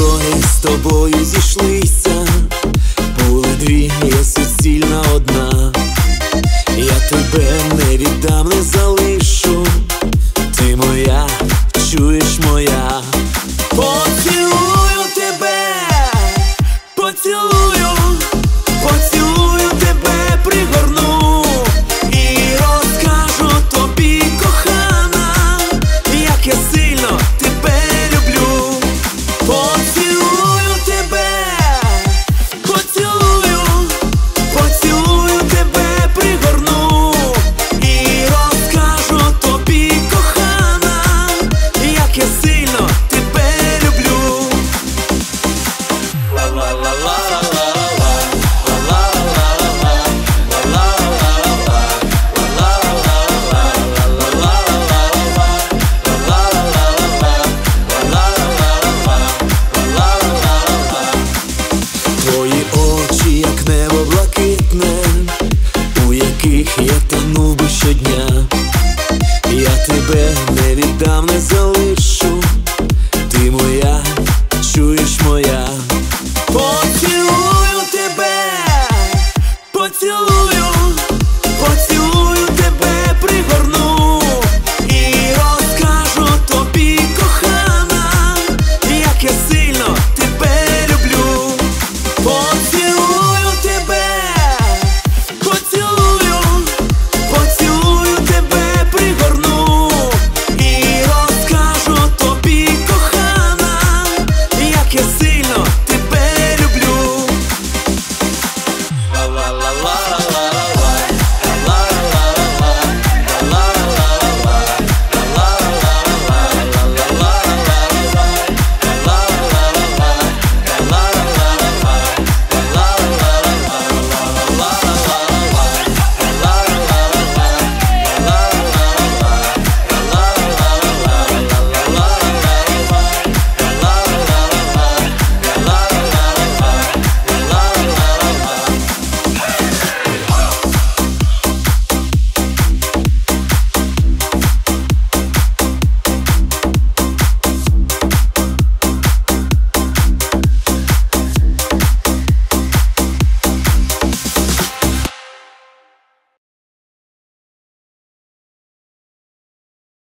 дороги з тобою зійшлися, були дві, я суцільна одна, я тебе не віддам, не залишу, ти моя, чуєш мене go